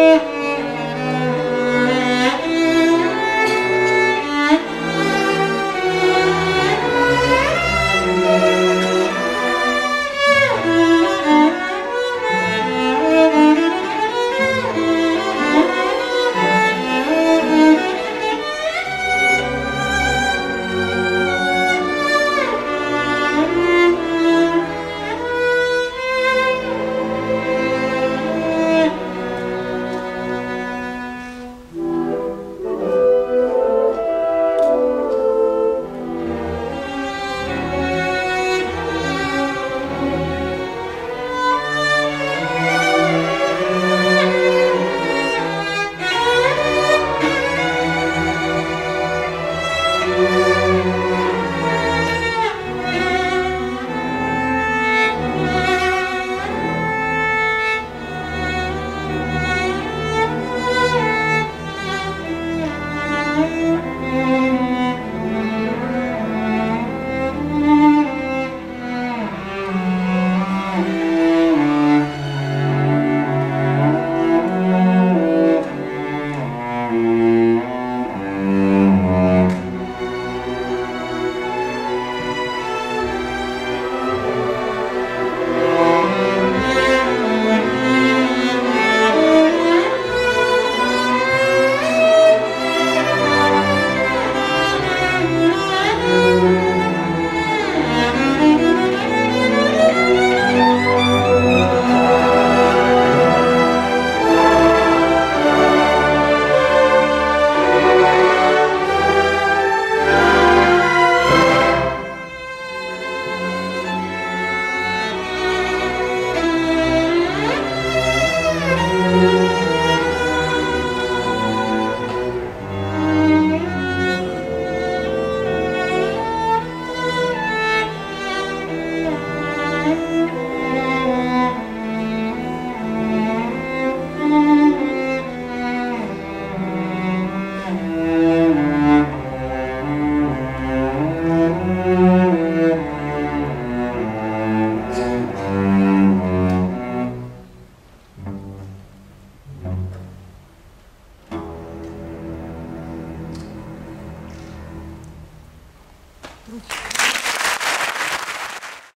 Yeah.